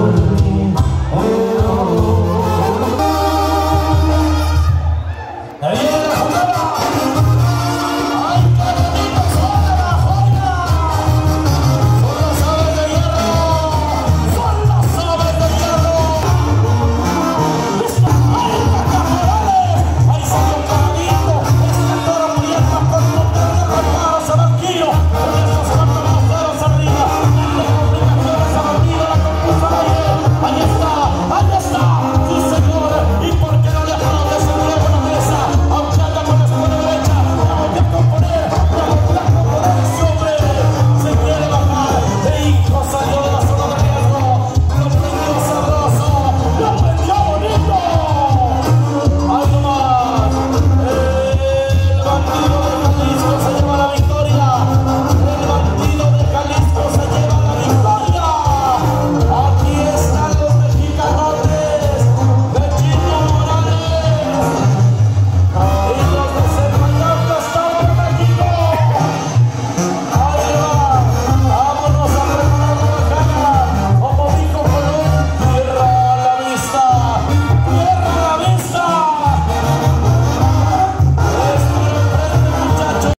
one.